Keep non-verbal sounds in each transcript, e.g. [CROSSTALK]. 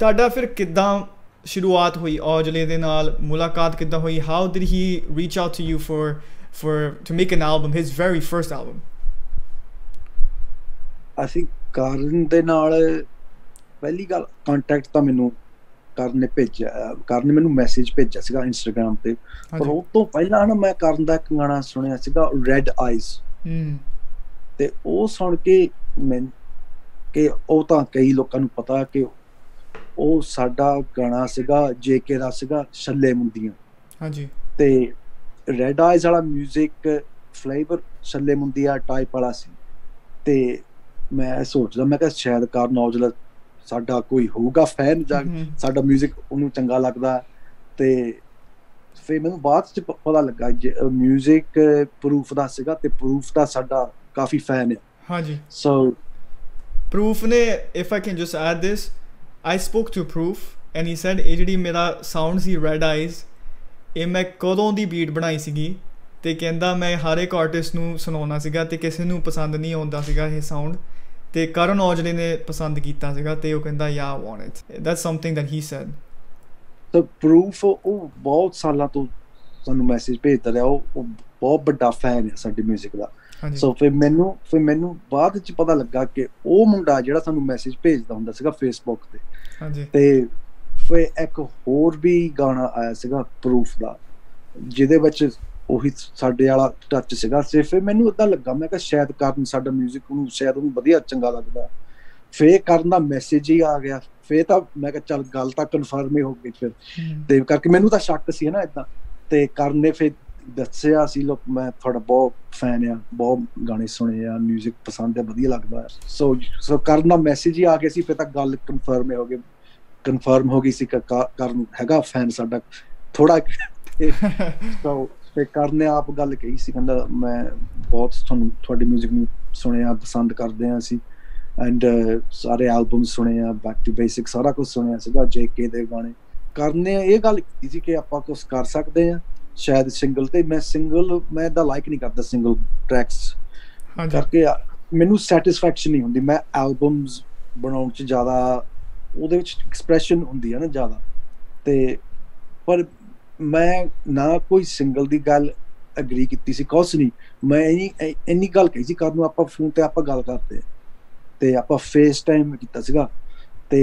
ਤੁਹਾਡਾ ਫਿਰ ਕਿਦਾਂ ਸ਼ੁਰੂਆਤ ਹੋਈ ਔਜਲੇ ਦੇ ਨਾਲ? ਮੁਲਾਕਾਤ ਕਿਦਾਂ ਹੋਈ? How did he reach out to you for for to make an album his very first album ਅਸੀਂ ਕਰਨ ਦੇ ਨਾਲ ਪਹਿਲੀ ਗੱਲ ਕੰਟੈਕਟ ਤਾਂ ਮੈਨੂੰ ਕਰਨ ਨੇ ਭੇਜਿਆ ਕਰਨ ਨੇ ਮੈਨੂੰ ਮੈਸੇਜ ਭੇਜਿਆ ਸੀਗਾ ਇੰਸਟਾਗ੍ਰam ਤੇ। ਪਰ ਉਹ ਤੋਂ ਪਹਿਲਾਂ ਨਾ ਮੈਂ ਕਰਨ ਦਾ ਇੱਕ ਗਾਣਾ ਸੁਣਿਆ ਸੀਗਾ ਰੈਡ ਆਈਜ਼ ਹਮ ਤੇ ਉਹ ਸੁਣ ਕੇ ਮੈਂ ਕਿ ਉਹ ਤਾਂ ਕਈ ਲੋਕਾਂ ਨੂੰ ਪਤਾ ਕਿ ਉਹ ਸਾਡਾ ਗਾਣਾ ਸੀਗਾ ਜੇਕੇ ਦਾ ਸੀਗਾ ਛੱਲੇ ਮੁੰਦੀਆਂ ਹਾਂਜੀ ਤੇ ਰੈਡ ਆਈਜ਼ ਵਾਲਾ 뮤직 ਫਲੇਵਰ ਛੱਲੇ ਮੁੰਦੀਆਂ ਟਾਈਪ ਵਾਲਾ ਸੀ ਤੇ ਮੈਂ ਸੋਚਦਾ ਮੈਂ ਕਿਹਾ ਸ਼ਾਇਦ ਕਾਰਨ ਔਜਲਾ ਸਾਡਾ ਕੋਈ ਹੋਊਗਾ ਫੈਨ ਜਾਂ ਹਮ, ਸਾਡਾ 뮤직 ਉਹਨੂੰ ਚੰਗਾ ਲੱਗਦਾ ਤੇ ਫਿਰ ਮੈਨੂੰ ਬਾਅਦ ਚ ਪ- ਪਤਾ ਲੱਗਾ 뮤직 ਪ੍ਰੂਫ ਦਾ ਸੀਗਾ ਤੇ ਪ੍ਰੂਫ ਦਾ ਸਾਡਾ ਕਾਫੀ ਫੈਨ ਹੈ ਹਾਂਜੀ ਸੋ ਪ੍ਰੂਫ ਨੇ if I can just add this I spoke to Proof and he said ਇਹ ਜਿਹੜੀ ਮੇਰਾ ਸਾਊਂਡ ਸੀ ਰੈਡ ਆਈਜ਼ ਇਹ ਮੈਂ ਕਦੋਂ ਦੀ ਬੀਟ ਬਣਾਈ ਸੀਗੀ? ਤੇ ਕਹਿੰਦਾ, ਮੈਂ ਹਰ ਇੱਕ ਆਰਟਿਸਟ ਨੂੰ ਸੁਣਾਉਣਾ ਸੀਗਾ ਤੇ ਕਿਸੇ ਨੂੰ ਪਸੰਦ ਨਹੀਂ ਆਉਂਦਾ ਸੀਗਾ ਇਹ ਸਾਊਂਡ ਤੇ ਕਰਨ ਔਜਲੇ ਨੇ ਪਸੰਦ ਕੀਤਾ ਸੀਗਾ ਤੇ ਉਹ ਕਹਿੰਦਾ ya want it that's something that he said ਤਾਂ ਪ੍ਰੂਫ ਉਹ ਬਹੁਤ ਸਾਲਾਂ ਤੋਂ ਸਾਨੂੰ ਮੈਸੇਜ ਭੇਜਦਾ ਰਿਹਾ, ਉਹ ਬਹੁਤ ਵੱਡਾ ਫੈਨ ਹੈ ਸਾਡੇ 뮤직 ਦਾ। ਸੋ ਫਿਰ ਮੈਨੂੰ ਫਿਰ ਮੈਨੂੰ ਬਾਅਦ ਚ ਪਤਾ ਲੱਗਾ ਕਿ ਉਹ ਮੁੰਡਾ ਜਿਹੜਾ ਸਾਨੂੰ ਮੈਸੇਜ ਭੇਜਦਾ ਹੁੰਦਾ ਸੀਗਾ ਫੇਸਬੁੱਕ ਤੇ। ਹਾਂਜੀ। ਤੇ ਫਿਰ ਇੱਕ ਹੋਰ ਵੀ ਗਾਣਾ ਆਇਆ ਸੀਗਾ ਪ੍ਰੂਫ ਦਾ ਜਿਹਦੇ ਵਿੱਚ ਉਹੀ ਸਾਡੇ ਵਾਲਾ ਟੱਚ ਸੀਗਾ। ਫਿਰ ਮੈਨੂੰ ਇਦਾਂ ਲੱਗਾ ਮੈਂ ਕਿਹਾ ਸ਼ਾਇਦ ਕਾਰਨ ਸਾਡਾ 뮤직 ਉਹਨੂੰ ਸ਼ਾਇਦ ਉਹਨੂੰ ਵਧੀਆ ਚੰਗਾ ਲੱਗਦਾ। ਫੇਰ ਕਰਨ ਦਾ ਮੈਸੇਜ ਹੀ ਆ ਗਿਆ। ਫੇਰ ਤਾਂ ਮੈਂ ਕਿਹਾ ਚੱਲ ਗੱਲ ਤਾਂ ਕਨਫਰਮ ਹੀ ਹੋ ਗਈ ਫਿਰ। ਤੇ ਕਰਕੇ ਮੈਨੂੰ ਤਾਂ ਸ਼ੱਕ ਸੀ ਨਾ ਇਦਾਂ ਤੇ ਕਰਨ ਨੇ ਫਿਰ ਦੱਸਿਆ ਸੀ ਲੋਕ ਮੈਂ ਤੁਹਾਡਾ ਬਹੁਤ ਫੈਨ ਆ ਬਹੁਤ ਗਾਣੇ ਸੁਣੇ ਆ 뮤직 ਪਸੰਦ ਹੈ ਵਧੀਆ ਲੱਗਦਾ ਸੋ ਸੋ ਕਰਨ ਦਾ ਮੈਸੇਜ ਹੀ ਆ ਗਿਆ ਸੀ ਫਿਰ ਤਾਂ ਗੱਲ ਕਨਫਰਮ ਹੋ ਗਈ ਕਨਫਰਮ ਹੋ ਗਈ ਸੀ ਕਿ ਕਾ- ਕਰਨ ਹੈਗਾ ਫੈਨ ਸਾਡਾ ਥੋੜਾ ਸੋ ਤੇ [LAUGHS] ਕਰਨ ਨੇ ਆਪ ਗੱਲ ਕਹੀ ਸੀ ਕਹਿੰਦਾ ਮੈਂ ਬਹੁਤ ਤੁਹਾਨੂੰ ਤੁਹਾਡੇ 뮤직 ਨੂੰ ਸੁਣਿਆ ਪਸੰਦ ਕਰਦੇ ਆ ਅਸੀਂ ਐਂਡ ਸਾਰੇ ਐਲਬਮ ਸੁਣੇ ਆ ਬੈਕ ਟੂ ਬੇਸਿਕ ਸਾਰਾ ਕੁਝ ਸੁਣਿਆ ਸੀਗਾ ਜੇਕੇ ਦੇ ਗਾਣੇ ਕਰਨ ਨੇ ਇਹ ਗੱਲ ਕੀਤੀ ਸੀ ਕਿ ਆਪਾਂ ਕੁਝ ਕਰ ਸਕਦੇ ਆ ਸ਼ਾਇਦ ਸਿੰਗਲ ਤੇ ਮੈਂ ਸਿੰਗਲ ਮੈਂ ਦਾ ਲਾਈਕ ਨਹੀਂ ਕਰਦਾ ਸਿੰਗਲ ਟਰੈਕਸ ਕਰਕੇ ਮੈਨੂੰ ਸੈਟੀਸਫੈਕਸ਼ਨ ਨਹੀਂ ਹੁੰਦੀ। ਮੈਂ ਐਲਬਮਸ ਬਣਾਉਣ ਚ ਜ਼ਿਆਦਾ ਉਹਦੇ ਵਿੱਚ ਐਕਸਪ੍ਰੈਸ਼ਨ ਹੁੰਦੀ ਹੈ ਨਾ ਜ਼ਿਆਦਾ। ਤੇ ਪਰ ਮੈਂ ਨਾ ਕੋਈ ਸਿੰਗਲ ਦੀ ਗੱਲ ਅਗਰੀ ਕੀਤੀ ਸੀ ਕੁਛ ਨਹੀਂ। ਮੈਂ ਇੰਨੀ ਇੰਨੀ ਗੱਲ ਕਹੀ ਸੀ ਕਦ ਨੂੰ ਆਪਾਂ ਫੋਨ ਤੇ ਆਪਾਂ ਗੱਲ ਕਰਦੇ। ਤੇ ਆਪਾਂ ਫੇਸ ਟਾਈਮ ਕੀਤਾ ਸੀਗਾ। ਤੇ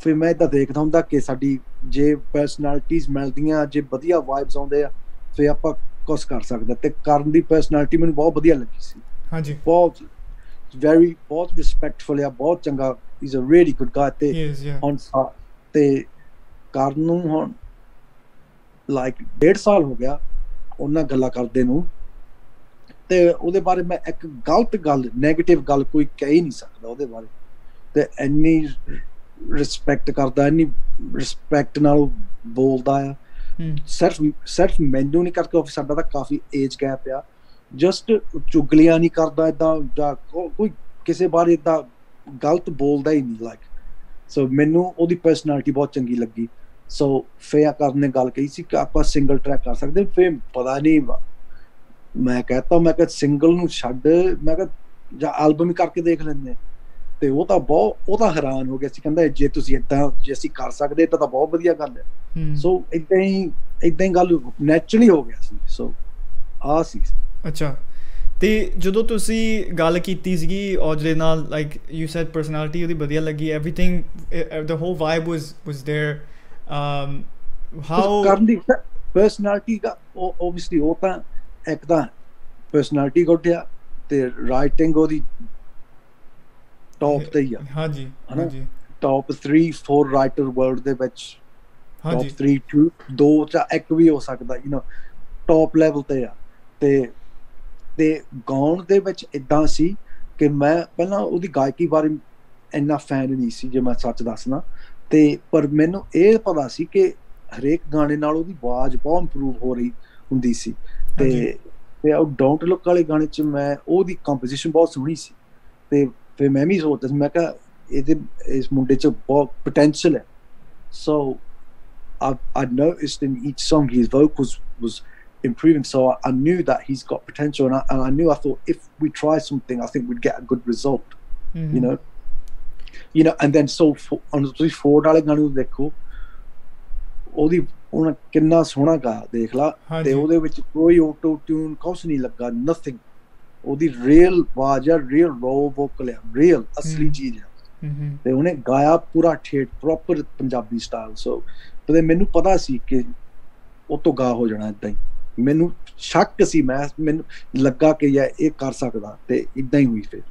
ਫਿਰ ਮੈਂ ਇਦਾਂ ਦੇਖਦਾ ਹੁੰਦਾ ਕਿ ਸਾਡੀ ਜੇ ਪਰਸਨੈਲਿਟੀਆਂ ਮਿਲਦੀਆਂ ਜੇ ਵਧੀਆ ਵਾਈਬਸ ਆਉਂਦੇ ਆ ਫਿਰ ਆਪਾਂ ਕੁਛ ਕਰ ਸਕਦੇ ਤੇ ਕਰਨ ਦੀ ਪਰਸਨੈਲਿਟੀ ਮੈਨੂੰ ਬਹੁਤ ਵਧੀਆ ਲੱਗੀ ਸੀ। ਹਾਂਜੀ। ਬਹੁਤ ਵੈਰੀ ਬਹੁਤ ਰਿਸਪੈਕਟਫੁਲ ਆ ਬਹੁਤ ਚੰਗਾ is a really good guy ਤੇ ਸਾ- ਤੇ ਕਰਨ ਨੂੰ ਹੁਣ ਲਾਈਕ ਡੇਢ ਸਾਲ ਹੋ ਗਿਆ ਉਹਨਾਂ ਗੱਲਾਂ ਕਰਦੇ ਨੂੰ। ਤੇ ਉਹਦੇ ਬਾਰੇ ਮੈਂ ਇੱਕ ਗਲਤ ਗੱਲ 네ਗੇਟਿਵ ਗੱਲ ਕੋਈ ਕਹਿ ਹੀ ਨਹੀਂ ਸਕਦਾ ਉਹਦੇ ਬਾਰੇ। ਤੇ ਇੰਨੀ ਰਿਸਪੈਕਟ ਕਰਦਾ ਇੰਨੀ ਰਿਸਪੈਕਟ ਨਾਲ ਬੋਲਦਾ ਆ। ਸਿਰਫ ਸਿਰਫ ਮੈਨੂੰ ਨਹੀਂ ਕਰਕੇ ਉਹ ਸਾਡਾ ਤਾਂ ਕਾਫੀ ਏਜ ਗੈਪ ਆ। ਜਸਟ ਚੁਗਲੀਆਂ ਨਹੀਂ ਕਰਦਾ ਇਦਾਂ ਜਾਂ ਕੋਈ ਕਿਸੇ ਬਾਰੇ ਇਦਾਂ ਗਲਤ ਬੋਲਦਾ ਹੀ ਨਹੀਂ ਲਾਈਕ ਸੋ ਮੈਨੂੰ ਉਹਦੀ ਪਰਸਨੈਲਿਟੀ ਬਹੁਤ ਚੰਗੀ ਲੱਗੀ। ਸੋ ਫੇਰ ਕਰਨ ਨੇ ਗੱਲ ਕਹੀ ਸੀ ਕਿ ਆਪਾਂ ਸਿੰਗਲ ਟਰੈਕ ਕਰ ਸਕਦੇ। ਫੇਰ ਪਤਾ ਨਹੀਂ ਮੈਂ ਕਹਤਾ ਮੈਂ ਕਿ ਸਿੰਗਲ ਨੂੰ ਛੱਡ ਮੈਂ ਕਿ ਜਾਂ ਐਲਬਮ ਹੀ ਕਰਕੇ ਦੇਖ ਲੈਂਦੇ। ਤੇ ਉਹ ਤਾਂ ਬਹੁਤ ਉਹ ਤਾਂ ਹੈਰਾਨ ਹੋ ਗਿਆ ਸੀ ਕਹਿੰਦਾ ਜੇ ਤੁਸੀਂ ਇਦਾਂ ਜੇ ਅਸੀਂ ਕਰ ਸਕਦੇ ਤਾਂ ਤਾਂ ਬਹੁਤ ਵਧੀਆ ਗੱਲ ਹੈ ਹਮ, ਸੋ ਇਦਾਂ ਹੀ ਇਦਾਂ ਹੀ ਗੱਲ ਨੈਚੁਰਲੀ ਹੋ ਗਿਆ ਸੀ ਸੋ ਆ ਸੀ ਅੱਛਾ ਤੇ ਜਦੋਂ ਤੁਸੀਂ ਗੱਲ ਕੀਤੀ ਸੀਗੀ ਔਜਲੇ ਨਾਲ ਲਾਈਕ ਯੂ ਸੈਡ ਪਰਸਨੈਲਿਟੀ ਉਹਦੀ ਵਧੀਆ ਲੱਗੀ everything the whole vibe was was there um how Karan the personality the obviously ਉਹ ਤਾਂ ਇੱਕ ਤਾਂ ਪਰਸਨੈਲਿਟੀ ਗੁੱਡਿਆ ਤੇ ਰਾਈਟਿੰਗ ਉਹਦੀ ਟੌਪ ਤੇ ਹੀ ਆ। ਹਾਂਜੀ? ਹਾਂਜੀ। ਟੌਪ 3 4 ਰਾਈਟਰ ਵਰਲਡ ਦੇ ਵਿੱਚ ਟੌਪ ਹਾਂਜੀ। 3 2 ਦੋ ਜਾਂ ਇੱਕ ਵੀ ਹੋ ਸਕਦਾ ਯੂ نو ਟੌਪ ਲੈਵਲ ਤੇ ਆ। ਤੇ ਤੇ ਗਾਉਣ ਦੇ ਵਿੱਚ ਇਦਾਂ ਸੀ ਕਿ ਮੈਂ ਪਹਿਲਾਂ ਉਹਦੀ ਗਾਇਕੀ ਬਾਰੇ ਇੰਨਾ ਫੈਨ ਨਹੀਂ ਸੀ ਜੇ ਮੈਂ ਸੱਚ ਦੱਸਣਾ। ਤੇ ਪਰ ਮੈਨੂੰ ਇਹ ਪਤਾ ਸੀ ਕਿ ਹਰੇਕ ਗਾਣੇ ਨਾਲ ਉਹਦੀ ਆਵਾਜ਼ ਬਹੁਤ ਇੰਪਰੂਵ ਹੋ ਰਹੀ ਹੁੰਦੀ ਸੀ। ਤੇ ਤੇ ਉਹ ਡੋਂਟ ਲੁੱਕ ਵਾਲੇ ਗਾਣੇ ਚ ਮੈਂ ਉਹਦੀ ਕੰਪੋਜੀਸ਼ਨ ਬਹੁਤ ਸੋਹਣੀ ਸੀ। ਤੇ ਫਿਰ ਮੈਂ ਵੀ ਸੋਚਦਾ ਸੀ ਮੈਂ ਕਿਹਾ ਇਹਦੇ ਇਸ ਮੁੰਡੇ ਚ ਬਹੁਤ ਪੋਟੈਂਸ਼ੀਅਲ ਹੈ so I I noticed in each song his vocals was improving so I, I knew that he's got potential and I, and I knew I thought if we try something I think we'd get a good result hmm, you know you know and then so ਤੁਸੀਂ Ford ਵਾਲੇ ਗਾਣੇ ਨੂੰ ਦੇਖੋ ਉਹਦੀ ਉਹਨਾਂ ਕਿੰਨਾ ਸੋਹਣਾ ਗਾ ਦੇਖ ਲਾ ਹਾਂਜੀ। ਤੇ ਉਹਦੇ ਵਿੱਚ ਕੋਈ ਆਟੋ ਟਿਊਨ ਕੁਛ ਨਹੀਂ ਲੱਗਾ ਨਥਿੰਗ ਉਹਦੀ ਰੀਅਲ ਆਵਾਜ਼ ਆ ਰੀਅਲ ਰੋ ਵੋਕਲ ਆ ਰੀਅਲ ਅਸਲੀ। ਚੀਜ਼ ਆ। ਤੇ ਉਹਨੇ ਗਾਇਆ ਪੂਰਾ ਠੇਠ ਪ੍ਰੋਪਰ ਪੰਜਾਬੀ ਸਟਾਈਲ ਸੋ ਤੇ ਮੈਨੂੰ ਪਤਾ ਸੀ ਕਿ ਉਹ ਤੋਂ ਗਾ ਹੋ ਜਾਣਾ ਇਦਾਂ ਹੀ। ਮੈਨੂੰ ਸ਼ੱਕ ਸੀ ਮੈਂ ਮੈਨੂੰ ਲੱਗਾ ਕਿ ਇਹ ਕਰ ਸਕਦਾ ਤੇ ਇਦਾਂ ਹੀ ਹੋਈ ਫਿਰ।